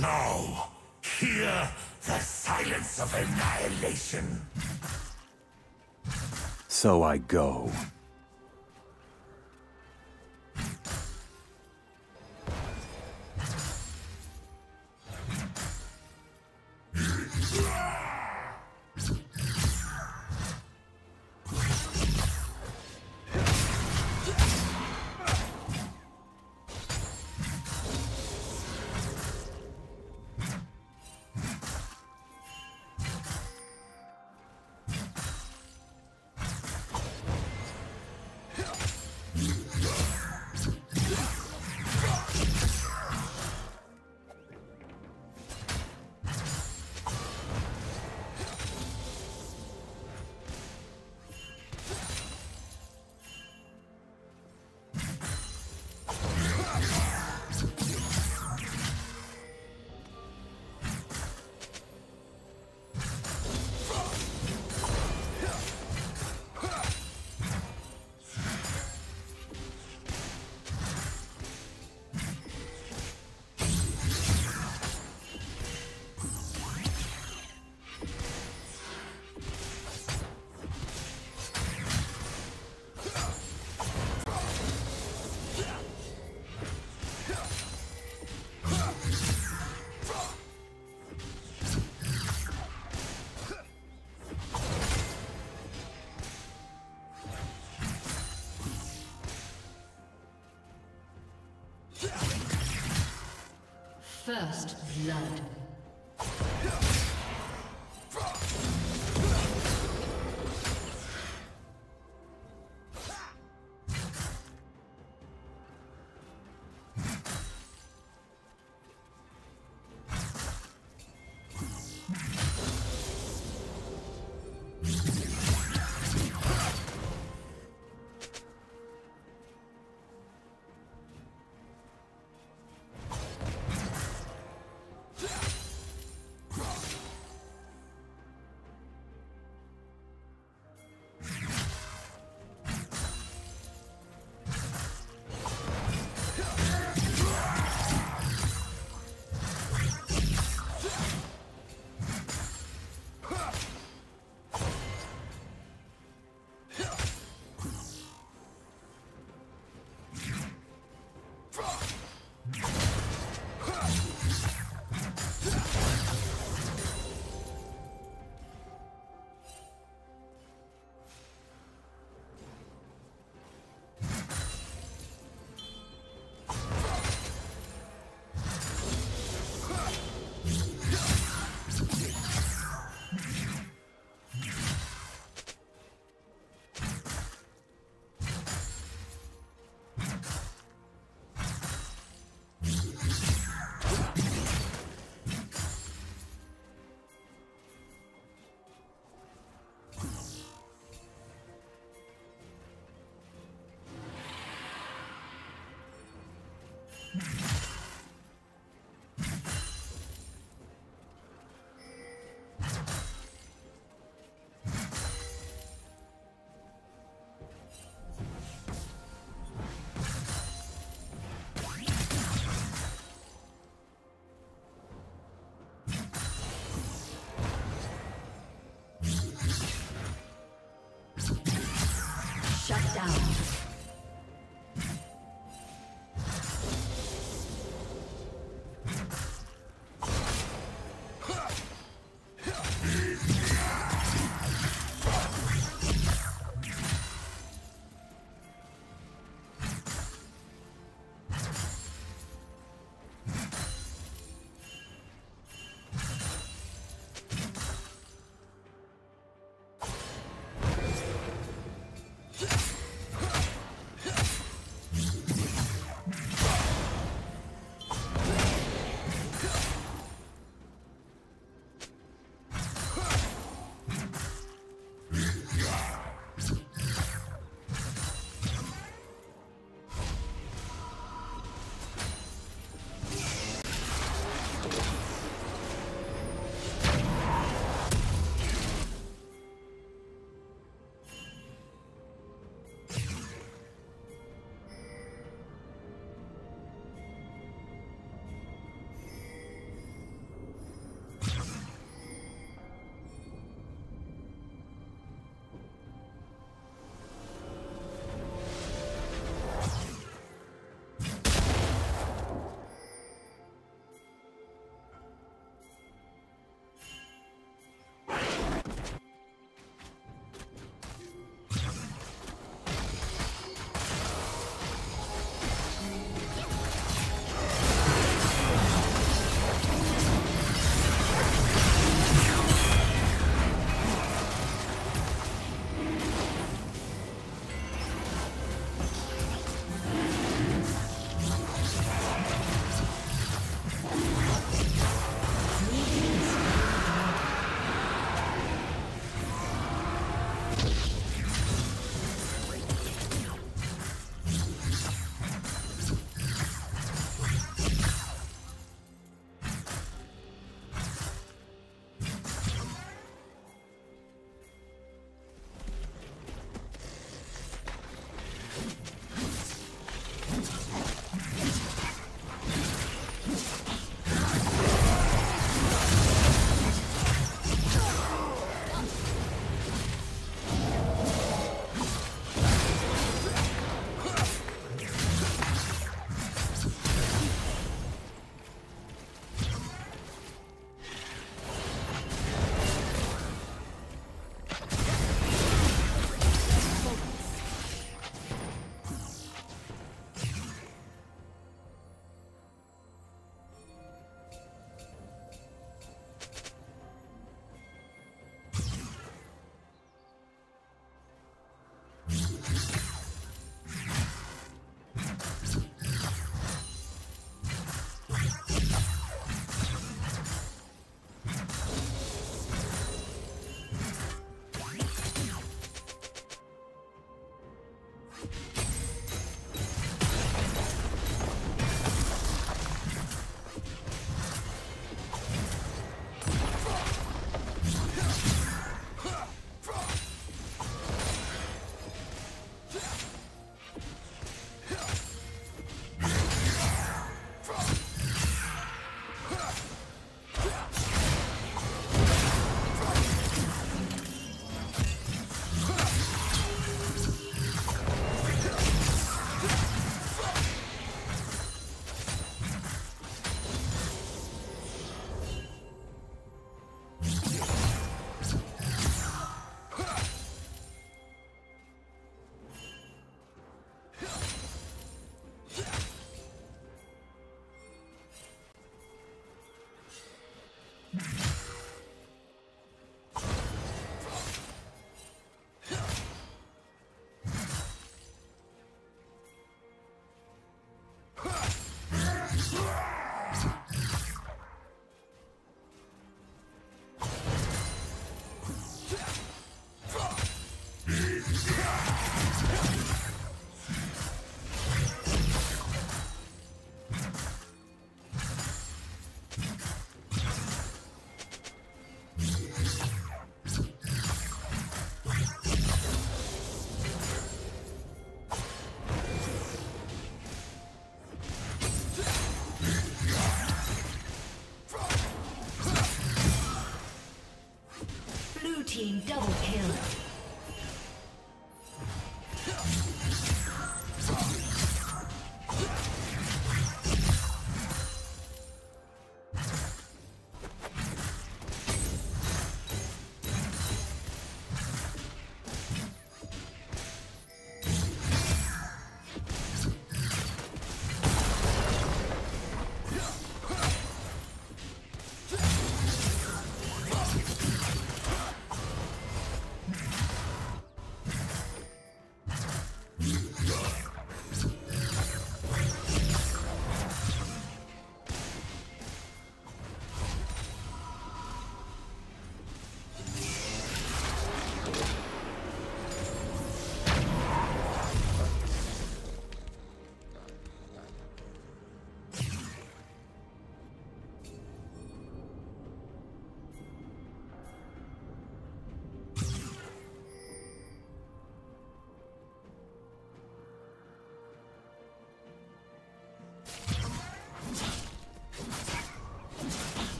Now, hear the silence of annihilation. So I go. First blood.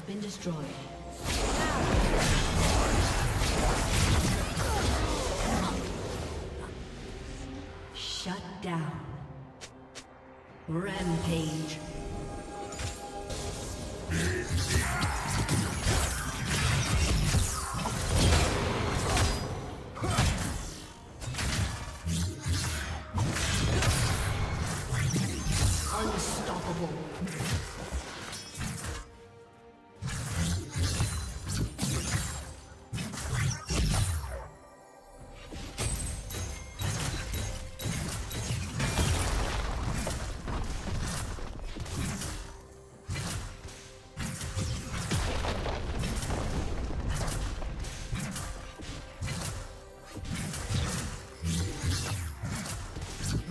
Has been destroyed. Shut down. Rampage.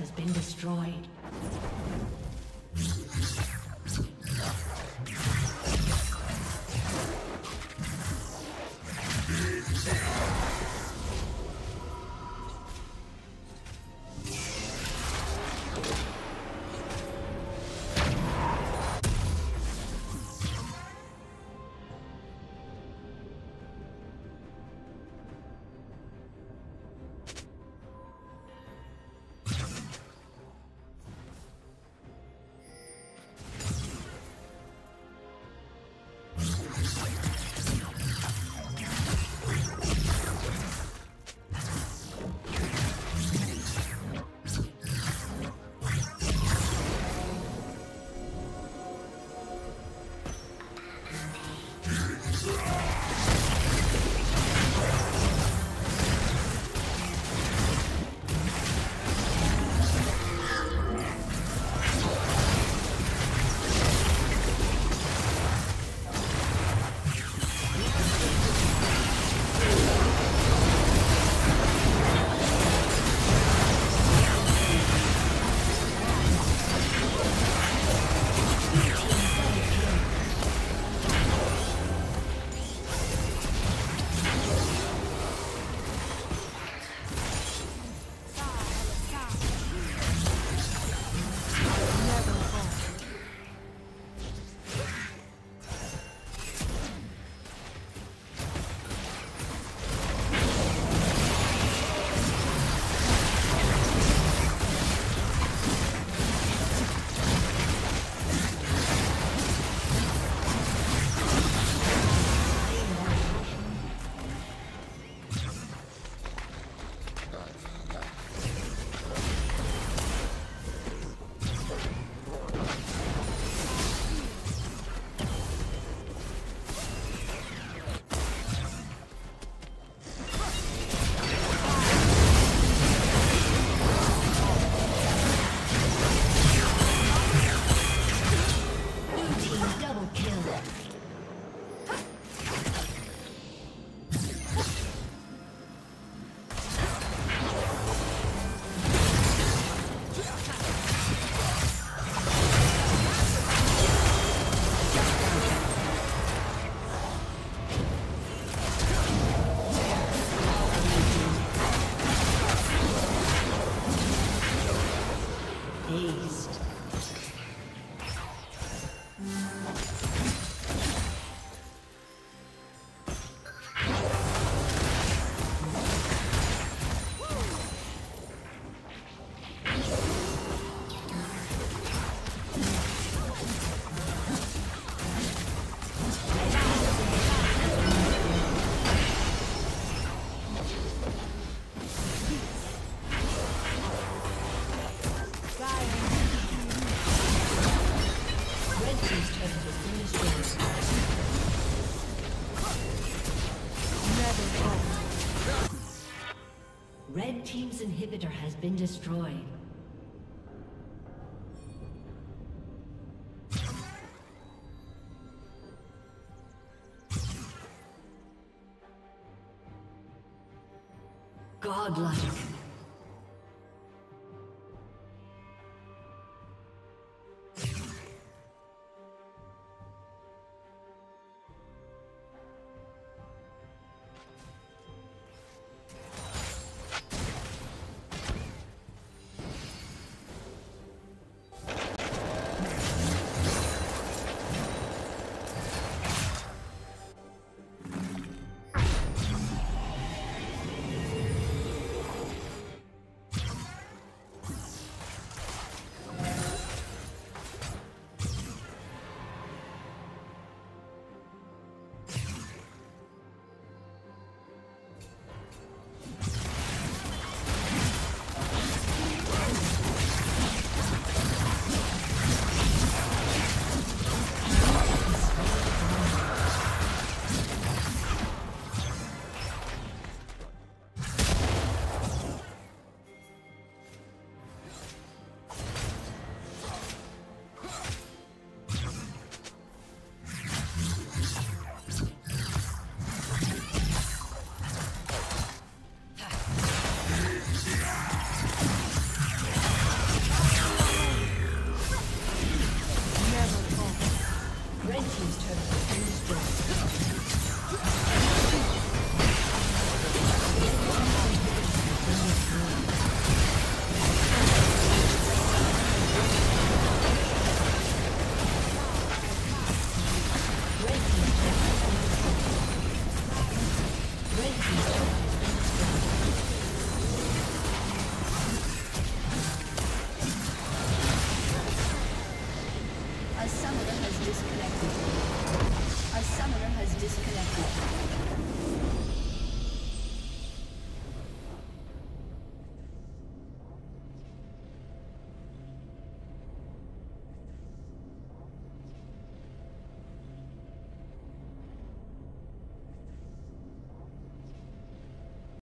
Has been destroyed. inhibitor has been destroyed. Godlike.